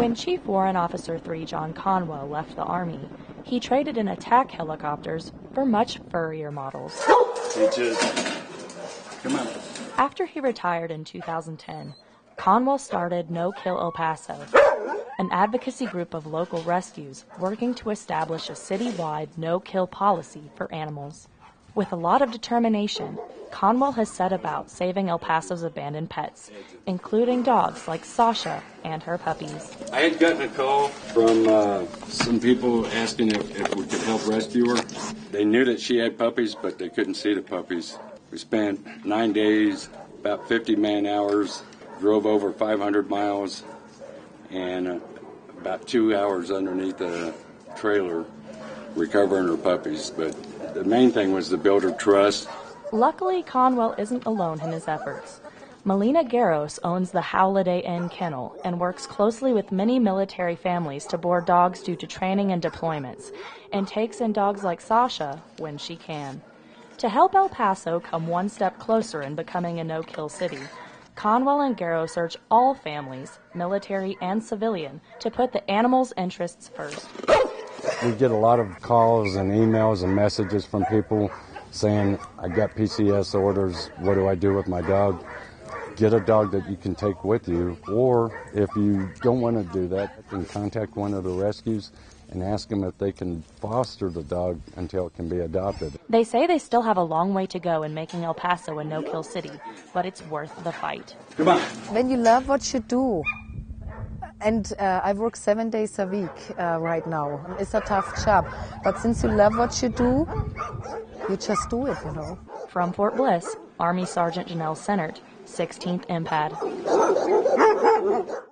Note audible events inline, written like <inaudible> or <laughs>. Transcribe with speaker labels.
Speaker 1: When Chief Warrant Officer 3 John Conwell left the Army, he traded in attack helicopters for much furrier models. After he retired in 2010, Conwell started No Kill El Paso, an advocacy group of local rescues working to establish a citywide no kill policy for animals. With a lot of determination, Conwell has set about saving El Paso's abandoned pets, including dogs like Sasha and her puppies.
Speaker 2: I had gotten a call from uh, some people asking if, if we could help rescue her. They knew that she had puppies, but they couldn't see the puppies. We spent nine days, about 50 man hours, drove over 500 miles, and uh, about two hours underneath a trailer recovering her puppies. But the main thing was the build her trust.
Speaker 1: Luckily, Conwell isn't alone in his efforts. Melina Garros owns the Howliday Inn Kennel and works closely with many military families to board dogs due to training and deployments, and takes in dogs like Sasha when she can. To help El Paso come one step closer in becoming a no kill city, Conwell and Garros urge all families, military and civilian, to put the animals' interests first.
Speaker 2: We get a lot of calls and emails and messages from people saying, I got PCS orders, what do I do with my dog? Get a dog that you can take with you, or if you don't want to do that, then contact one of the rescues and ask them if they can foster the dog until it can be adopted.
Speaker 1: They say they still have a long way to go in making El Paso a no kill city, but it's worth the fight.
Speaker 2: Come on.
Speaker 3: When you love what you do, and uh, I work seven days a week uh, right now. It's a tough job, but since you love what you do, you just do it, you know.
Speaker 1: From Fort Bliss, Army Sergeant Janelle Sennert, 16th MPAD. <laughs>